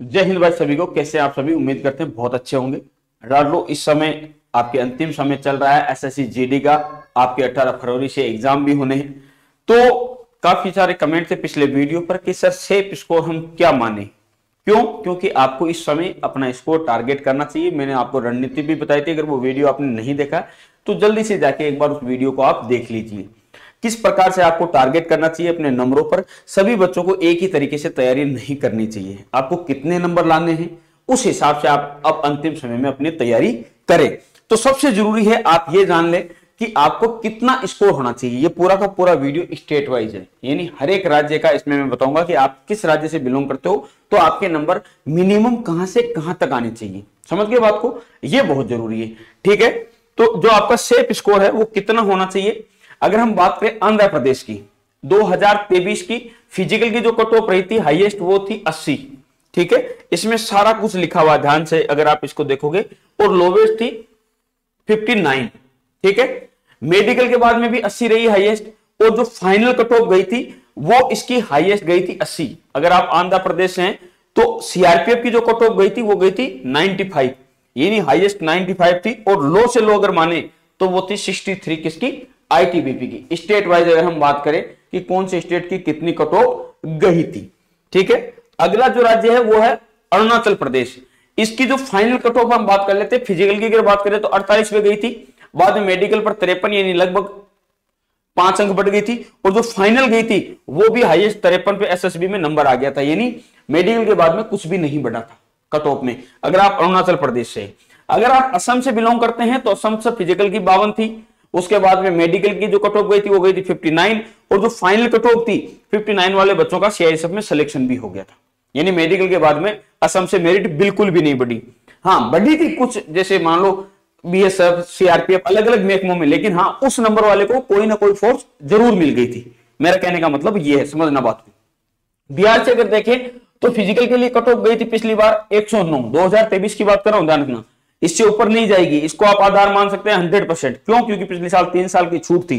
जय हिंद भाई सभी को। कैसे आप सभी? उम्मीद करते हैं बहुत अच्छे होंगे। डालो इस समय आपके अंतिम समय चल रहा है एसएससी जीडी का। आपके 18 फरवरी से एग्ज़ाम भी होने हैं। तो काफ़ी सारे कमेंट थे पिछले वीडियो पर कि सर सेफ़ स्कोर हम क्या माने? क्यों? क्योंकि आपको इस समय अपना स्कोर टारगेट करना चाहिए। मैंने आपको रणनीति भी बताई थी, अगर वो वीडियो आपने नहीं देखा तो जल्दी से जाके एक बार उस वीडियो को आप देख लीजिए। किस प्रकार से आपको टारगेट करना चाहिए अपने नंबरों पर? सभी बच्चों को एक ही तरीके से तैयारी नहीं करनी चाहिए। आपको कितने नंबर लाने हैं? उस हिसाब से आप अब अंतिम समय में अपनी तैयारी करें। तो सबसे ज़रूरी है, आप ये जान लें कि आपको कितना स्कोर होना चाहिए। ये पूरा का पूरा वीडियो स्टेट वाइज है। यानी हर एक राज्य का इसमें मैं बताऊँगा कि आप किस राज्य से बिलोंग करते हो तो आपके नंबर मिनिमम कहाँ से कहाँ तक आने चाहिए। समझ गए बात को? ये बहुत ज़रूरी है। ठीक है? तो जो आपका सेफ़ स्कोर है, वो कितना होना चाहिए? अगर हम बात करें आंध्र प्रदेश की 2023 की फ़िज़िकल की जो कट ऑफ़ रही थी हाईएस्ट वो थी 80 ठीक है? इसमें सारा कुछ लिखा हुआ ध्यान से अगर आप इसको देखोगे, और लोवेस्ट थी 59 ठीक है? मेडिकल के बाद में भी 80 रही हाईएस्ट और जो फाइनल कट ऑफ़ गई थी, वो इसकी हाईएस्ट गई थी 80 अगर आप आंध्र प्रदेश हैं तो सीआरपीएफ की जो कट ऑफ़ गई थी, वो गई थी 95 यानी हाईएस्ट 95 थी, और लो से लो अगर माने तो वो थी 63 किसकी? आईटीबीपी की। स्टेट वाइज अगर हम बात करें कि कौन से स्टेट की कितनी कट गई थी, ठीक है? अगला जो राज्य है वो है अरुणाचल प्रदेश। इसकी जो फाइनल कट ऑफ़ हम बात कर लेते हैं फ़िज़िकल की अगर बात करें तो 48 पे गई थी, बाद में मेडिकल पर तिरपन, यानी लगभग पाँच अंक बढ़ गई थी, और जो फाइनल गई थी, वो भी हाईएस्ट तिरपन पे एसएसबी में नंबर आ गया था, यानी मेडिकल के बाद में कुछ भी नहीं बढ़ा था कट ऑफ़ में। अगर आप अरुणाचल प्रदेश से, अगर आप असम से बिलोंग करते हैं तो असम से फ़िज़िकल की बावन थी उसके बाद में मेडिकल की जो कट ऑफ़ गई थी, वो गई थी 59 और जो फाइनल कट ऑफ़ थी 59 वाले बच्चों का सीआईएसएफ में सिलेक्शन भी हो गया था। यानी मेडिकल के बाद में असम से मेरिट बिल्कुल भी नहीं बढ़ी। हाँ बढ़ी थी कुछ, जैसे मान लो बीएसएफ सीआरपीएफ अलग अलग महकमों में, लेकिन हाँ उस नंबर वाले को कोई ना कोई फोर्स ज़रूर मिल गई थी। मेरा कहने का मतलब ये है, समझना बात बिहार से अगर देखें तो फ़िज़िकल के लिए कट ऑफ़ गई थी पिछली बार एक सौ नौ, दो हज़ार तेईस की बात कर रहा हूँ, ध्यान रखना। इससे ऊपर नहीं जाएगी। इसको आप आधार मान सकते हैं हंड्रेड परसेंट। क्यों? क्योंकि पिछले साल तीन साल की छूट थी।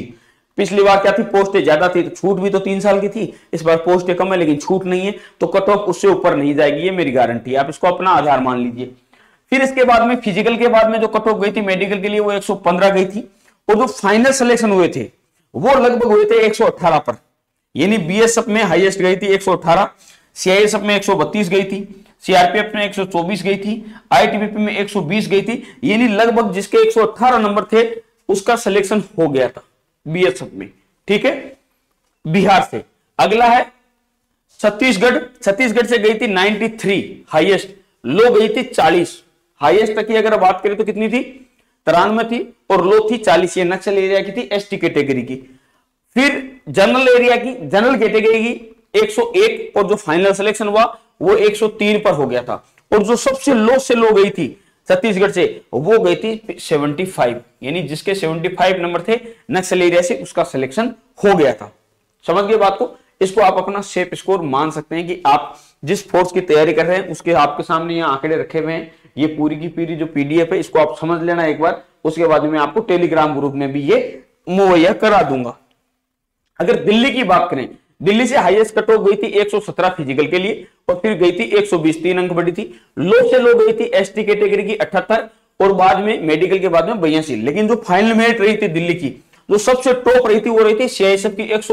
पिछली बार क्या थी? पोस्टें ज़्यादा थी तो छूट भी तो तीन साल की थी। इस बार पोस्टें कम है, लेकिन छूट नहीं है। तो कट ऑफ़ उससे ऊपर नहीं जाएगी, ये मेरी गारंटी है। आप इसको अपना आधार मान लीजिए। फिर इसके बाद में, फ़िज़िकल के बाद में जो कट ऑफ़ गई थी मेडिकल के लिए, वो 115 गई थी। और जो फाइनल सिलेक्शन हुए थे, वो लगभग हुए थे 118 पर। यानी बीएसएफ में हाईएस्ट गई थी 118 सीआईएसएफ में 132 गई थी। सीआरपीएफ में 124 गई थी आईटीबीपी में 120 गई थी, यानी लगभग जिसके 118 नंबर थे, उसका सिलेक्शन हो गया था बीएसएफ में, ठीक है? बिहार से। अगला है, छत्तीसगढ़। छत्तीसगढ़ से गई थी 93 हाईएस्ट लो गई थी 40 हाईएस्ट तक की अगर बात करें तो कितनी थी? तिरानवे थी और लो थी 40 ये नक्सल एरिया की थी एसटी कैटेगरी की। फिर जनरल एरिया की जनरल कैटेगरी की 101 और जो फाइनल सिलेक्शन हुआ वो 103 पर हो गया था। और जो सबसे लो से लो गई थी, छत्तीसगढ़ से, वो गई थी 75 यानी जिसके 75 नंबर थे नक्सल एरिया से उसका सिलेक्शन हो गया था। समझ गए बात को? इसको आप अपना सेफ़ स्कोर मान सकते हैं कि आप जिस फोर्स की तैयारी कर रहे हैं, उसके आपके सामने यहाँ आंकड़े रखे हुए हैं। ये पूरी की पूरी जो पीडीएफ है, इसको आप समझ लेना एक बार। उसके बाद में आपको टेलीग्राम ग्रुप में भी ये मुहैया करा दूँगा। अगर दिल्ली की बात करें दिल्ली से हाईएस्ट कट ऑफ़ गई थी 117 फ़िज़िकल के लिए और फिर गई थी 120 तीन अंक बढ़ी थी। लो से लो गई थी एसटी कैटेगरी की 78 और बाद में मेडिकल के बाद में बयासी। लेकिन जो फाइनल मेरिट रही थी दिल्ली की, जो सबसे टॉप रही थी वो रही थी सीआईएसएफ की एक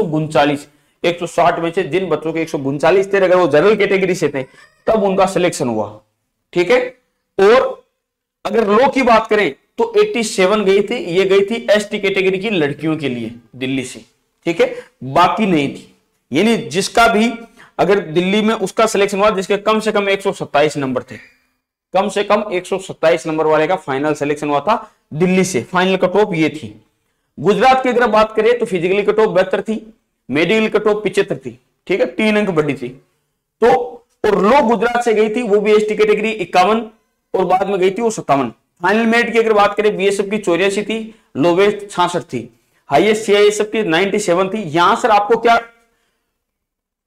एक सौ साठ में से जिन बच्चों के एक सौ थे, अगर वो जनरल कैटेगरी से थे, तब उनका सिलेक्शन हुआ। ठीक है? और अगर लो की बात करें तो 87 गई थी, ये गई थी एसटी कैटेगरी की लड़कियों के लिए दिल्ली से। ठीक है? बाकी नहीं थी। यानी जिसका भी, अगर दिल्ली में उसका सिलेक्शन हुआ, जिसके कम से कम 127 नंबर थे। कम से कम 127 नंबर वाले का फाइनल सिलेक्शन हुआ था दिल्ली से। फाइनल कट ऑफ़ ये थी। गुजरात की अगर बात करें तो फिजिकली कट ऑफ़ बेहतर थी मेडिकल कट ऑफ़ पिछहत्तर थी। ठीक है, तीन अंक बढ़ी थी। तो और लो गुजरात से गई थी, वो भी एस कैटेगरी इक्यावन, और बाद में गई थी वो सत्तावन। फाइनल मेरिट की अगर बात करें बीएसएफ की चौरासी थी लोवेस्ट छियासठ थी। हाईएस्ट सीआईएसएफ की 97 थी। यहाँ सर आपको क्या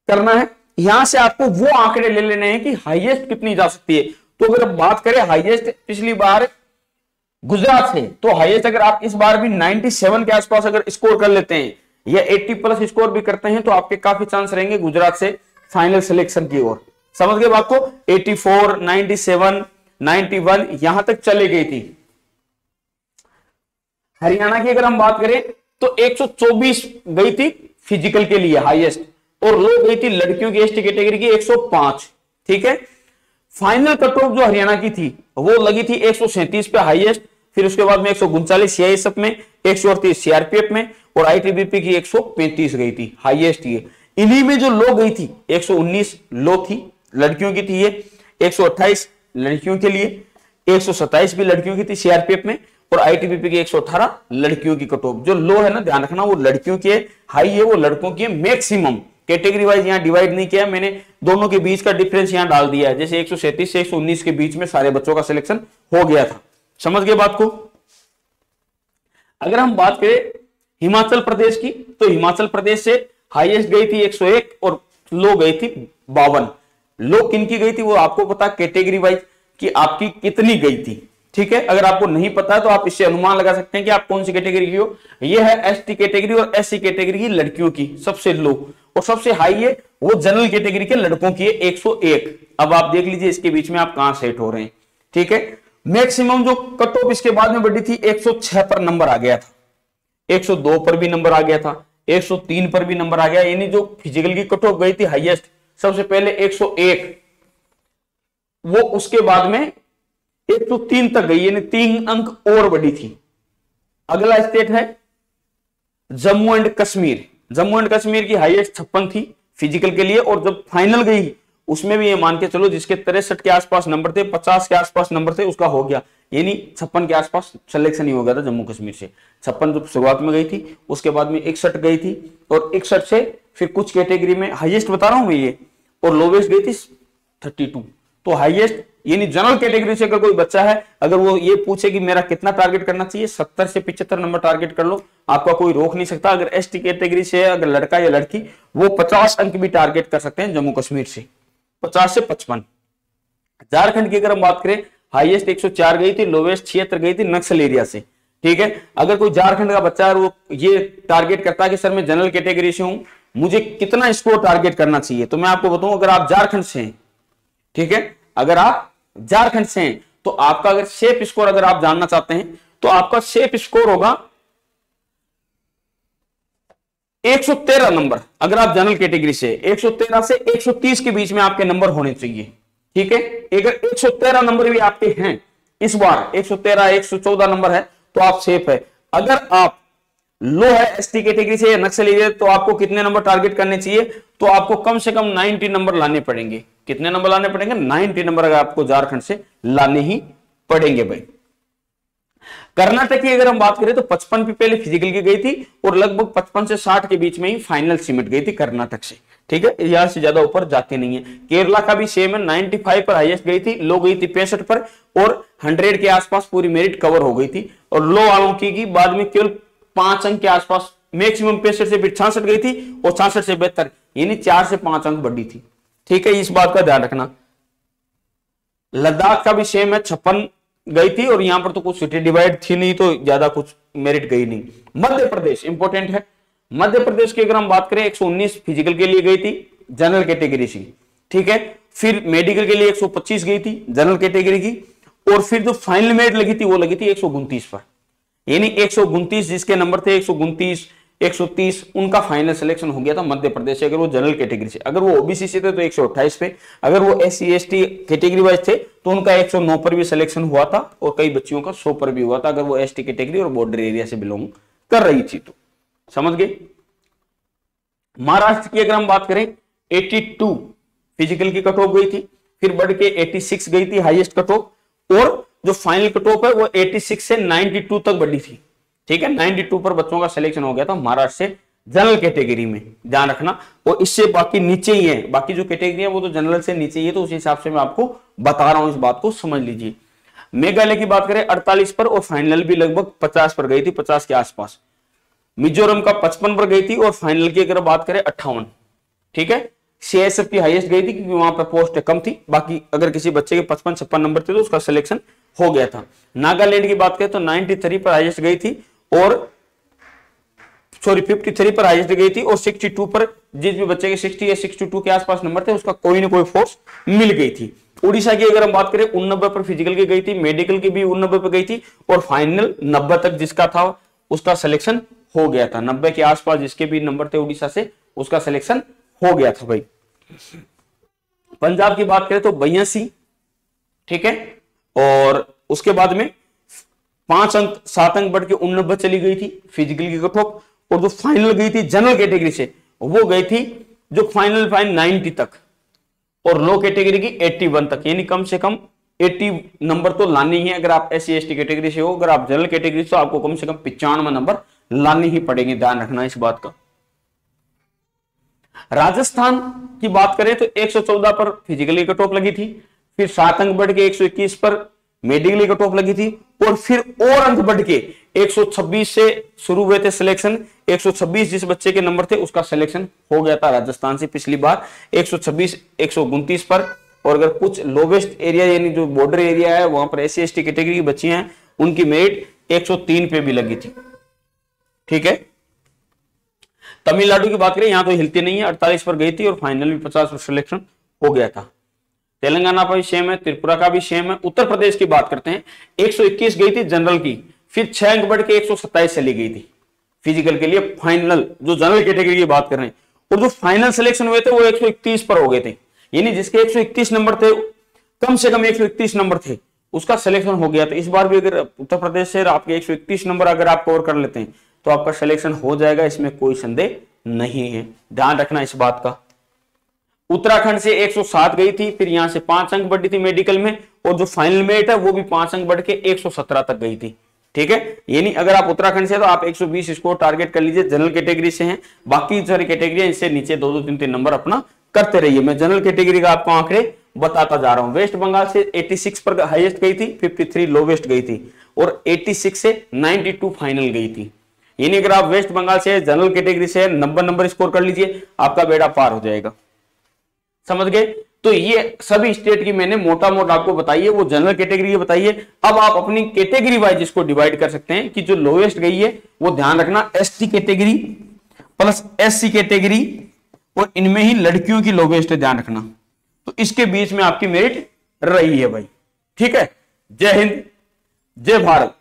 करना है। यहाँ से आपको वो आंकड़े ले लेने हैं कि हाईएस्ट कितनी जा सकती है। तो अगर बात करें हाईएस्ट पिछली बार गुजरात से तो हाईएस्ट अगर आप इस बार भी 97 के आसपास अगर स्कोर कर लेते हैं या 80 प्लस स्कोर भी करते हैं तो आपके काफ़ी चांस रहेंगे गुजरात से फाइनल सिलेक्शन की ओर। समझ गए बात को? 84, 97, 91 यहाँ तक चले गई थी। हरियाणा की अगर हम बात करें तो 124 गई थी फ़िज़िकल के लिए हाईएस्ट और लो गई थी लड़कियों की एसटी कैटेगरी की 105 ठीक है? फाइनल कट ऑफ़ जो हरियाणा की थी, वो लगी थी एक पे हाईएस्ट फिर उसके बाद में एक सौ सीआईएसएफ में, एक सौ अड़तीस सीआरपीएफ में और आईटीबीपी की 135 गई थी हाईएस्ट ये। इन्हीं में जो लो गई थी 119 लो थी, लड़कियों की थी ये 128 लड़कियों के लिए 127 भी लड़कियों की थी सीआरपीएफ में और आईटीबीपी की 118 लड़कियों की कट ऑफ़ जो लो है ना, ध्यान रखना, वो लड़कियों की है हाई है, वो लड़कों की है मैक्सिमम कैटेगरी वाइज यहाँ डिवाइड नहीं किया मैंने दोनों के बीच का डिफरेंस यहाँ डाल दिया है। जैसे एक से एक के बीच में सारे बच्चों का सिलेक्शन हो गया था। समझ गए बात को? अगर हम बात करें हिमाचल प्रदेश की तो हिमाचल प्रदेश से हाईएस्ट गई थी 101 और लो गई थी बावन। लो किन की गई थी? वो आपको पता कैटेगरी वाइज कि आपकी कितनी गई थी। ठीक है? अगर आपको नहीं पता है तो आप इससे अनुमान लगा सकते हैं कि आप कौन सी कैटेगरी की हो। ये है एसटी कैटेगरी और एससी कैटेगरी की लड़कियों की सबसे लो और सबसे हाई है वो जनरल कैटेगरी के लड़कों की है 101 अब आप देख लीजिए, इसके बीच में आप कहाँ सेट हो रहे हैं। ठीक है? मैक्सिमम जो कट ऑफ़ इसके बाद में बढ़ी थी 106 पर नंबर आ गया था। 102 पर भी नंबर आ गया था। 103 पर भी नंबर आ गया। यानी जो फ़िज़िकल की कट ऑफ़ गई थी हाईएस्ट सबसे पहले 101 वो उसके बाद में 103 तक गई, यानी तीन अंक और बढ़ी थी। अगला स्टेट है जम्मू एंड कश्मीर। जम्मू एंड कश्मीर की हाईएस्ट छप्पन थी फ़िज़िकल के लिए और जब फाइनल गई, उसमें भी ये मान के चलो जिसके तिरसठ के आसपास नंबर थे, पचास के आसपास नंबर थे, उसका हो गया। यानी छप्पन के आसपास सिलेक्शन ही हो गया था जम्मू कश्मीर से। छप्पन जब शुरुआत में गई थी, उसके बाद में इकसठ गई थी और इकसठ से फिर कुछ कैटेगरी में हाईएस्ट बता रहा हूँ मैं ये, और लोवेस्ट गई थी थर्टी टू तो हाईएस्ट यानी जनरल कैटेगरी से अगर कोई बच्चा है, अगर वो ये पूछे कि मेरा कितना टारगेट करना चाहिए, सत्तर से पिछहत्तर नंबर टारगेट कर लो, आपका कोई रोक नहीं सकता। अगर एसटी कैटेगरी से है, अगर लड़का या लड़की, वो पचास अंक भी टारगेट कर सकते हैं जम्मू कश्मीर से। पचास से पचपन। झारखंड की अगर हम बात करें हाईएस्ट 104 गई थी लोवेस्ट छिहत्तर गई थी नक्सल एरिया से। ठीक है? अगर कोई झारखंड का बच्चा है, वो ये टारगेट करता है कि सर मैं जनरल कैटेगरी से हूँ, मुझे कितना स्कोर टारगेट करना चाहिए? तो मैं आपको बताऊँ, अगर आप झारखंड से हैं ठीक है? अगर आप झारखंड से हैं तो आपका अगर सेफ़ स्कोर अगर आप जानना चाहते हैं तो आपका सेफ़ स्कोर होगा 113 नंबर अगर आप जनरल कैटेगरी से 113 से 130 के बीच में आपके नंबर होने चाहिए। ठीक है? अगर 113 नंबर भी आपके हैं, इस बार 113 114 नंबर है तो आप सेफ़ है। अगर आप लो है एसटी कैटेगरी से नक्सल तो आपको कितने नंबर टारगेट करने चाहिए? तो आपको कम से कम 90 नंबर लाने पड़ेंगे। कितने नंबर लाने पड़ेंगे? 90 नंबर अगर आपको झारखंड से लाने ही पड़ेंगे भाई। कर्नाटक की अगर हम बात करें तो 55 पे पहले फ़िज़िकल की गई थी और लगभग 55 से 60 के बीच में ही फाइनल सिमट गई थी कर्नाटक से। ठीक है? यहाँ से ज़्यादा ऊपर जाती नहीं है। केरला का भी सेम है 95 पर हाईएस्ट गई थी लो गई थी पैंसठ पर और 100 के आसपास पूरी मेरिट कवर हो गई थी। और लो वालों की, की बाद में केवल पाँच अंक के आसपास मैक्सिमम पैंसठ से फिर छियासठ गई थी और छियासठ से बेहतर यानी चार से पाँच अंक बढ़ी थी। ठीक है, इस बात का ध्यान रखना। लद्दाख का भी सेम है, छप्पन गई थी और यहाँ पर तो कुछ सिटी डिवाइड थी नहीं तो ज़्यादा कुछ मेरिट गई नहीं। मध्य प्रदेश इंपोर्टेंट है। मध्य प्रदेश की अगर हम बात करें 119 फ़िज़िकल के लिए गई थी जनरल कैटेगरी से। ठीक है, फिर मेडिकल के लिए 125 गई थी जनरल कैटेगरी की। और फिर जो फाइनल मेरिट लगी थी, वो लगी थी एक पर। यानी एक जिसके नंबर थे, एक 130 उनका फाइनल सिलेक्शन हो गया था मध्य प्रदेश से, अगर वो जनरल कैटेगरी से। अगर वो ओबीसी से थे तो 128 पे। अगर वो एस सी कैटेगरी वाइज थे तो उनका 109 पर भी सिलेक्शन हुआ था, और कई बच्चियों का 100 पर भी हुआ था, अगर वो एसटी कैटेगरी और बॉर्डर एरिया से बिलोंग कर रही थी तो। समझ गए? महाराष्ट्र की अगर हम बात करें 82 फ़िज़िकल की कट ऑफ़ गई थी, फिर बढ़ के 86 गई थी हाईएस्ट कट ऑफ़ और जो फाइनल कट ऑफ़ है, वो 86 से 92 तक बढ़ी थी। ठीक है 92 पर बच्चों का सिलेक्शन हो गया था महाराष्ट्र से जनरल कैटेगरी में, ध्यान रखना। और इससे बाकी नीचे ही है, बाकी जो कैटेगरी है वो तो जनरल से नीचे ही है तो उस हिसाब से मैं आपको बता रहा हूँ इस बात को, समझ लीजिए। मेघालय की बात करें 48 पर और फाइनल भी लगभग 50 पर गई थी 50 के आसपास। मिजोरम का 55 पर गई थी और फाइनल की अगर बात करें, अट्ठावन। ठीक है? सीएसएफ की हाईएस्ट गई थी क्योंकि वहाँ पर पोस्ट कम थी, बाकी अगर किसी बच्चे के पचपन, छप्पन नंबर थे तो उसका सिलेक्शन हो गया था। नागालैंड की बात करें तो 93 पर हाईएस्ट गई थी और सॉरी 53 पर हाईएस्ट गई थी और 62 पर जिस भी बच्चे के 60 या 62 के आसपास नंबर थे, उसका कोई ना कोई फोर्स मिल गई थी। उड़ीसा की अगर हम बात करें उन्नबे पर फ़िज़िकल की गई थी मेडिकल की भी उन्नबे पर गई थी और फाइनल नब्बे तक जिसका था, उसका सिलेक्शन हो गया था। नब्बे के आसपास जिसके भी नंबर थे उड़ीसा से, उसका सिलेक्शन हो गया था भाई। पंजाब की बात करें तो बयासी, ठीक है? और उसके बाद में पाँच अंक, सात अंक बढ़ के उन्नबे चली गई थी फ़िज़िकल की कट और जो फाइनल गई थी जनरल कैटेगरी से, वो गई थी जो फाइनल फाइन नाइनटी तक। और लो कैटेगरी की 81 तक। यानी कम से कम 80 नंबर तो लानी ही अगर आप एस सी कैटेगरी से हो, अगर आप जनरल कैटेगरी से आपको कम से कम पिचानवे नंबर लानी ही पड़ेंगे। ध्यान रखना इस बात का। राजस्थान की बात करें तो 114 पर फिजिकली कट ऑफ़ लगी थी। फिर सात अंक बढ़ के 121 पर मेडिकली कट ऑफ़ लगी थी और फिर और अंक बढ़ के 126 से शुरू हुए थे सिलेक्शन 126 जिस बच्चे के नंबर थे, उसका सिलेक्शन हो गया था राजस्थान से पिछली बार। 126 129 पर। और अगर कुछ लोवेस्ट एरिया यानी जो बॉर्डर एरिया है, वहाँ पर एस सी कैटेगरी की बच्ची हैं, उनकी मेरिट 103 पे भी लगी थी। ठीक है? तमिलनाडु की बात करें, यहाँ तो हिलती नहीं है, अड़तालीस पर गई थी और फाइनल भी पचास पर सिलेक्शन हो गया था। तेलंगाना का भी सेम है, त्रिपुरा का भी सेम है, उत्तर प्रदेश की बात करते हैं 121 गई थी जनरल की, फिर छह अंक बढ़ के 127 चली गई थी। फ़िज़िकल के लिए फाइनल जो जनरल कैटेगरी की बात कर रहे हैं, और जो फाइनल सिलेक्शन हुए थे, वो 131 पर हो गए थे। यानी जिसके 131 नंबर थे, कम से कम 131 नंबर थे, उसका सिलेक्शन हो गया। था इस बार भी अगर उत्तर प्रदेश से आपके 131 नंबर अगर आप कवर कर लेते हैं तो आपका सिलेक्शन हो जाएगा, इसमें कोई संदेह नहीं है। ध्यान रखना इस बात का। उत्तराखंड से 107 गई थी, फिर यहाँ से पाँच अंक बढ़ी थी मेडिकल में, और जो फाइनल मेट है वो भी पाँच अंक बढ़ के 117 तक गई थी। ठीक है? यानी अगर आप उत्तराखंड से तो आप 120 स्कोर टारगेट कर लीजिए जनरल कैटेगरी से हैं। बाकी सारी कैटेगरी इससे नीचे दो दो तीन तीन नंबर अपना करते रहिए। मैं जनरल कैटेगरी का आपको आंकड़े बताता जा रहा हूँ। वेस्ट बंगाल से 86 पर हाईएस्ट गई थी 53 लोवेस्ट गई थी, और 86 से 92 फाइनल गई थी। यानी अगर आप वेस्ट बंगाल से जनरल कैटेगरी से नंबर नंबर स्कोर कर लीजिए, आपका बेड़ा पार हो जाएगा। समझ गए? तो ये सभी स्टेट की मैंने मोटा मोटा आपको बताई है, वो जनरल कैटेगरी की बताइए अब आप अपनी कैटेगरी वाइज इसको डिवाइड कर सकते हैं कि जो लोएस्ट गई है, वो ध्यान रखना S category plus SC category और इनमें ही लड़कियों की लोवेस्ट ध्यान रखना। तो इसके बीच में आपकी मेरिट रही है भाई। ठीक है? जय हिंद, जय भारत।